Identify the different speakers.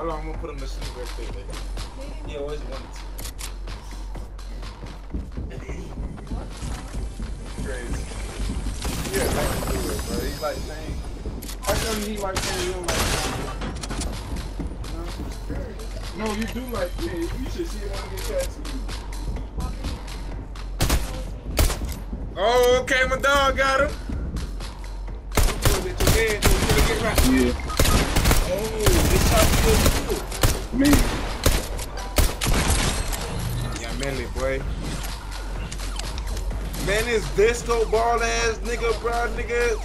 Speaker 1: Hold on, I'm gonna put him to sleep real quick, baby. He always wanted to. Crazy. Yeah, like to do it, bro. He's like saying, how come he like saying you don't like saying? No, you do like yeah, you should see it I get tattooed. Oh, okay, my dog got him. Right.
Speaker 2: Yeah.
Speaker 1: Oh, this how you
Speaker 2: Me.
Speaker 1: Yeah, manly boy. Man, is this disco ball ass nigga, bro, nigga.